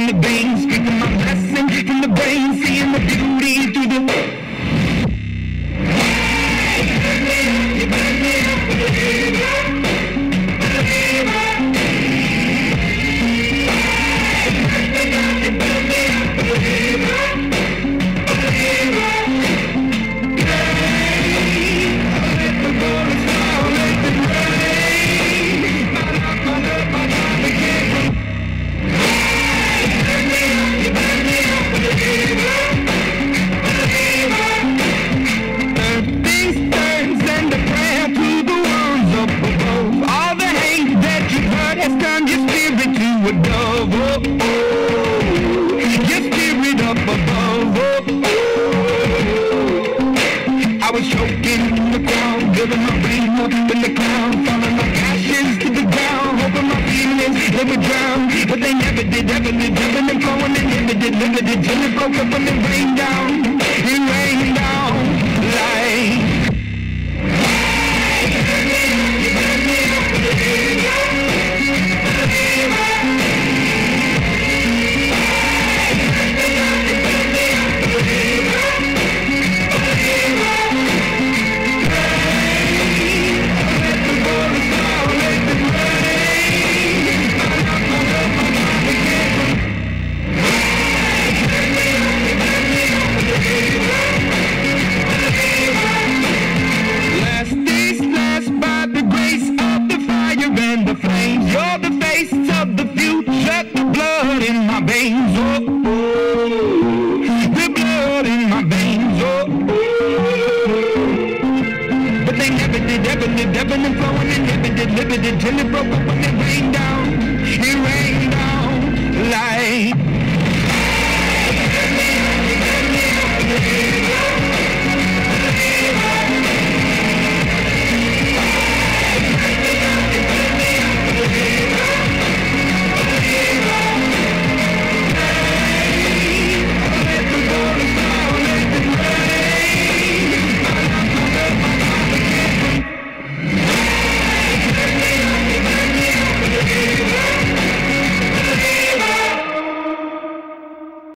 from the veins, speaking my blessing from the brain, seeing the beauty through the. Your spirit to a dove. Oh, oh. Your up above. I was choking in the crowd, building my brain up in the cloud, falling like ashes to the ground, hoping my feelings they would drown, but they never did, ever did, and flowing and limited, limited, till it broke up and it rained Face of the future, the blood in my veins. Oh, oh. the blood in my veins. Oh, oh. but they never did, ever did, ebbing and flowing, inhibited, limited till it broke up.